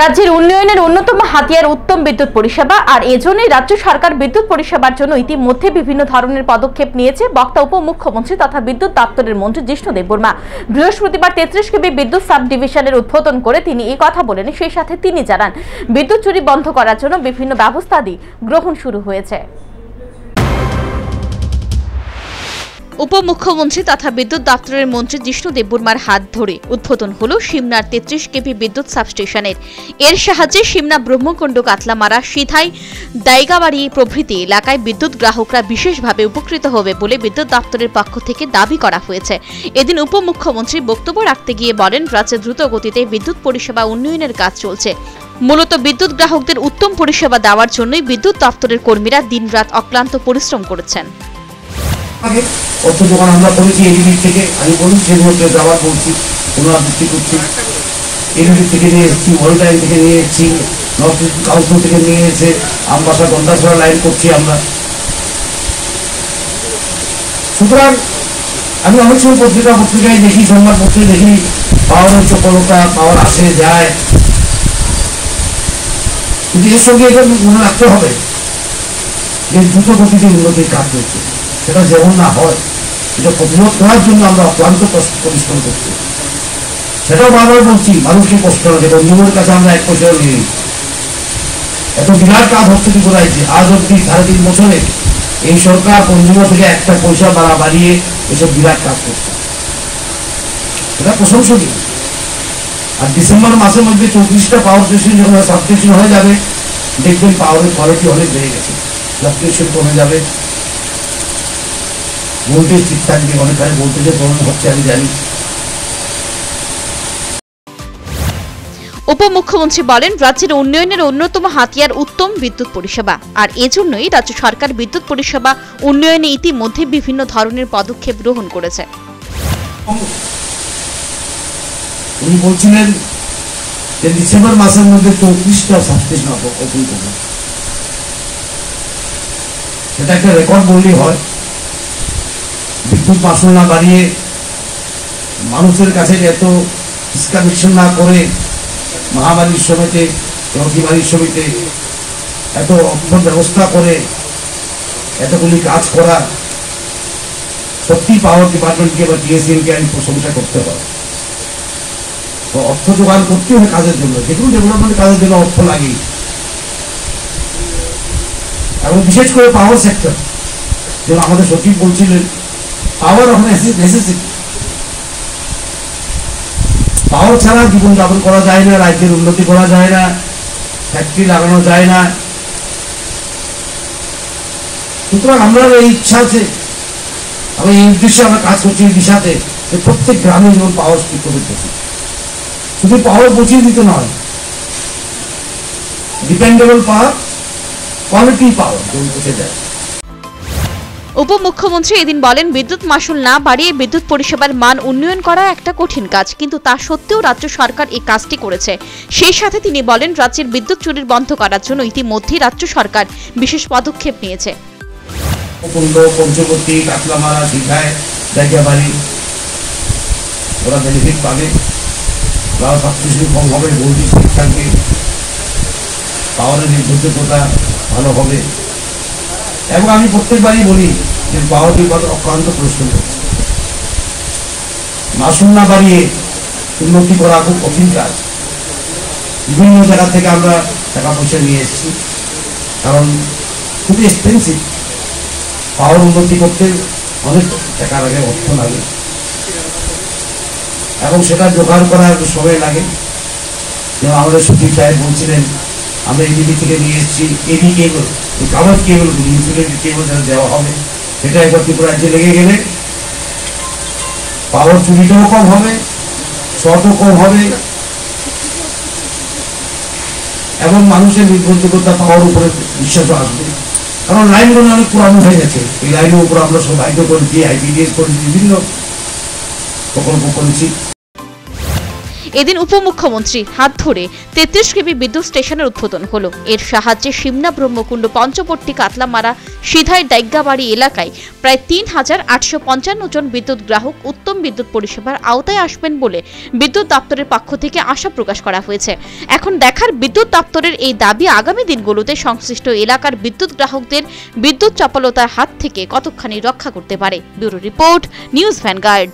রাজ্যের উন্নয়নের অন্যতম হাতিয়ার উত্তম বিদ্যুৎ পরিষেবা, আর এজন্যই রাজ্য সরকার বিদ্যুৎ পরিষেবার জন্য ইতিমধ্যে বিভিন্ন ধরনের পদক্ষেপ নিয়েছে, বক্তা উপমুখ্যমন্ত্রী তথা বিদ্যুৎ দপ্তরের মন্ত্রী জিষ্ণু দেববর্মা। বৃহস্পতিবার তেত্রিশ কেবি বিদ্যুৎ সাব ডিভিশনের উদ্বোধন করে তিনি এই কথা বলেন, সেই সাথে তিনি জানান, বিদ্যুৎ চুরি বন্ধ করার জন্য বিভিন্ন ব্যবস্থাদি গ্রহণ শুরু হয়েছে। উপমুখ্যমন্ত্রী তথা বিদ্যুৎ দপ্তরের মন্ত্রী জিষ্ণু দেববর্মার হাত ধরে উদ্বোধন হল সিমনার তেত্রিশ কেপি বিদ্যুৎ সাবস্টেশনের। এর সাহায্যে সিমনা ব্রহ্মকুণ্ড কাতলামারা, সিধাই, দাইগাবাড়ি প্রভৃতি এলাকায় বিদ্যুৎ গ্রাহকরা বিশেষভাবে উপকৃত হবে বলে বিদ্যুৎ দপ্তরের পক্ষ থেকে দাবি করা হয়েছে। এদিন উপমুখ্যমন্ত্রী বক্তব্য রাখতে গিয়ে বলেন, রাজ্যে দ্রুত গতিতে বিদ্যুৎ পরিষেবা উন্নয়নের কাজ চলছে। মূলত বিদ্যুৎ গ্রাহকদের উত্তম পরিষেবা দেওয়ার জন্যই বিদ্যুৎ দপ্তরের কর্মীরা দিনরাত অক্লান্ত পরিশ্রম করেছেন। আগে। অর্থ দোকান আমরা করেছি থেকে। আমি বলছি পুনরাবৃত্তি করছি। থেকে নিয়ে থেকে নিয়ে নর্থ ইস্ট কাউন্সিল থেকে নিয়ে এসে আমবাসা লাইন করছি আমরা। সুতরাং, আমি অনেক সময় পত্রিকা, পত্রিকায় দেখি দেখি পাওয়ারের চপলতা পাওয়ার আসে, যায়। কিন্তু এর সঙ্গে এটা মনে রাখতে হবে যে দ্রুত গতিতে উন্নতির কাজ চলছে সেটা যেমন না হয় এটা প্রতিরোধ করার জন্য আমরা অক্লান্ত পরিশ্রম করছি। সেটাও বারবার বলছি, মানুষকে কষ্ট লাগে বন্ধুদের কাছে আমরা এক পয়সাও নিয়ে এত বিরাট কাজ হস্তটি করাইছে আজ অব্দি সাড়ে তিন বছরে এই সরকার কনজিউমার থেকে একটা পয়সা বাড়া বাড়িয়ে এসব বিরাট কাজ করছে। এটা প্রশংসনীয়। আর ডিসেম্বর মাসের মধ্যে চৌত্রিশটা পাওয়ার স্টেশন যখন সাবস্টেশন হয়ে যাবে, দেখবেন পাওয়ারের কোয়ালিটি অনেক বেড়ে গেছে। ফ্লাকচুয়েশন কমে যাবে। ভোল্টেজ ঠিক থাকবে অনেকখানি ভোল্টেজের প্রবলেম হচ্ছে আমি জানি। উপমুখ্যমন্ত্রী বলেন রাজ্যের উন্নয়নের অন্যতম হাতিয়ার উত্তম বিদ্যুৎ পরিষেবা। আর এজন্যই রাজ্য সরকার বিদ্যুৎ পরিষেবা উন্নয়নে ইতিমধ্যে বিভিন্ন ধরনের পদক্ষেপ গ্রহণ করেছে। উনি বলছিলেন যে ডিসেম্বর মাসের মধ্যে চৌত্রিশটা সাবস্টেশন ওপেন করবে সেটা একটা রেকর্ড বললেই হয়। বিদ্যুৎ মাসুল না বাড়িয়ে মানুষের কাছে এত ডিসকানেকশন না করে মহামারীর সময়তে রোগীমারীর সময়তে এত অর্থ ব্যবস্থা করে এতগুলি কাজ করা সত্যি পাওয়ার ডিপার্টমেন্টকে বা টিএসএনকে আমি প্রশংসা করতে হয়। তো অর্থ জোগাড় করতে হবে কাজের জন্য। যে কোনো ডেভেলপমেন্ট কাজের জন্য অর্থ লাগে এবং বিশেষ করে পাওয়ার সেক্টর যেমন আমাদের সচিব বলছিলেন পাওয়ার ওখানে নেসেসিটি পাওয়ার ছাড়া জীবনযাপন করা যায় না, রাজ্যের উন্নতি করা যায় না ফ্যাক্টরি লাগানো যায় না। সুতরাং আমরা এই ইচ্ছা আছে। আমি এই উদ্দেশ্যে আমরা কাজ করছি এই দিশাতে যে প্রত্যেক গ্রামে যেমন পাওয়ার স্পিক করে শুধু পাওয়ার পৌঁছে দিতে নয় ডিপেন্ডেবল পাওয়ার কোয়ালিটি পাওয়ার যেমন পৌঁছে যায়। উপমুখ্যমন্ত্রী এদিন বলেন, বিদ্যুৎ মাসুল না বাড়িয়ে বিদ্যুৎ পরিষেবার মান উন্নয়ন করা একটা কঠিন কাজ, কিন্তু তা সত্ত্বেও রাজ্য সরকার এই কাজটি করেছে। সেই সাথে তিনি বলেন, রাজ্যের বিদ্যুৎ চুরির বন্ধ করার জন্য ইতিমধ্যেই রাজ্য সরকার বিশেষ পদক্ষেপ নিয়েছে। কুন্ড পঞ্চবর্তী কাতলামারা দীঘায় ভালো হবে। এবং আমি প্রত্যেকবারই বলি যে পাওয়ার বিভাগ অক্লান্ত পরিশ্রম করছে। মাসুল না বাড়িয়ে উন্নতি করা খুব কঠিন কাজ। বিভিন্ন জায়গা থেকে আমরা টাকা পয়সা নিয়ে এসেছি। কারণ খুবই এক্সপেন্সিভ পাওয়ার উন্নতি করতে অনেক টাকা লাগে অর্থ লাগে। এবং সেটা জোগাড় করার সময় লাগে। যেমন আমাদের সচিব সাহেব বলছিলেন আমরা এডিবি থেকে নিয়ে এসেছি। এডি কেবল কাভার কেবলগুলি ইনসুলেটেড কেবল যারা দেওয়া হবে। সেটা একবার ত্রিপুরা রাজ্যে লেগে গেলে পাওয়ার চুরিটাও কম হবে শর্টও কম হবে, এবং মানুষের নির্ভরযোগ্যতা পাওয়ার উপরে বিশ্বাসও আসবে। কারণ লাইনগুলো অনেক পুরানো হয়ে গেছে। এই লাইনের উপর আমরা হাইড্রো করেছি আইপিডিএস করেছি, বিভিন্ন প্রকল্প করেছি। এদিন উপমুখ্যমন্ত্রী হাত ধরে তেত্রিশ কেবি বিদ্যুৎ স্টেশনের উদ্বোধন হলো। এর সাহায্যে সিমনা, ব্রহ্মকুণ্ড পঞ্চবট্টি কাতলামারা, সিধাই দাইগ্যাবাড়ি এলাকায় প্রায় তিন হাজার আটশো পঞ্চান্ন জন বিদ্যুৎ গ্রাহক উত্তম বিদ্যুৎ পরিষেবার আওতায় আসবেন বলে বিদ্যুৎ দপ্তরের পক্ষ থেকে আশা প্রকাশ করা হয়েছে। এখন দেখার বিদ্যুৎ দপ্তরের এই দাবি আগামী দিনগুলোতে সংশ্লিষ্ট এলাকার বিদ্যুৎ গ্রাহকদের বিদ্যুৎ চপলতার হাত থেকে কতখানি রক্ষা করতে পারে। Bureau report, News Vanguard.